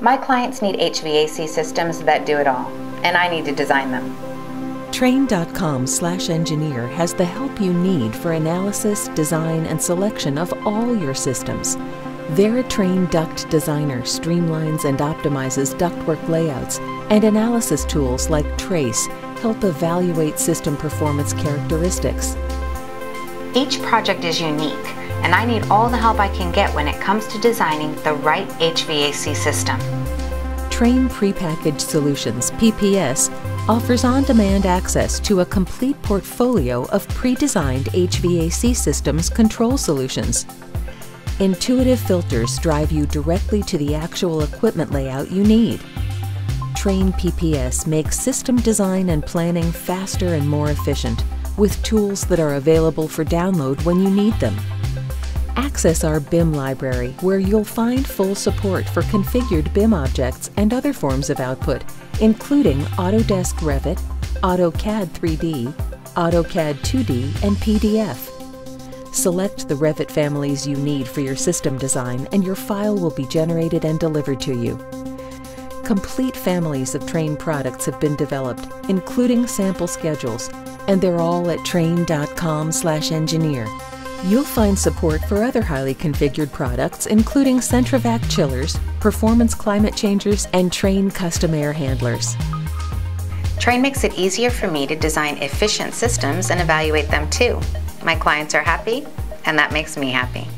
My clients need HVAC systems that do it all, and I need to design them. Trane.com slash engineer has the help you need for analysis, design, and selection of all your systems. VariTrane Duct Designer streamlines and optimizes ductwork layouts, and analysis tools like Trace help evaluate system performance characteristics. Each project is unique, and I need all the help I can get when it comes to designing the right HVAC system. Trane Prepackaged Solutions, PPS, offers on-demand access to a complete portfolio of pre-designed HVAC systems control solutions. Intuitive filters drive you directly to the actual equipment layout you need. Trane PPS makes system design and planning faster and more efficient with tools that are available for download when you need them. Access our BIM library where you'll find full support for configured BIM objects and other forms of output, including Autodesk Revit, AutoCAD 3D, AutoCAD 2D, and PDF. Select the Revit families you need for your system design and your file will be generated and delivered to you. Complete families of Trane products have been developed, including sample schedules, and they're all at trane.com/engineer. You'll find support for other highly configured products, including CenTraVac chillers, performance climate changers, and Trane custom air handlers. Trane makes it easier for me to design efficient systems and evaluate them too. My clients are happy, and that makes me happy.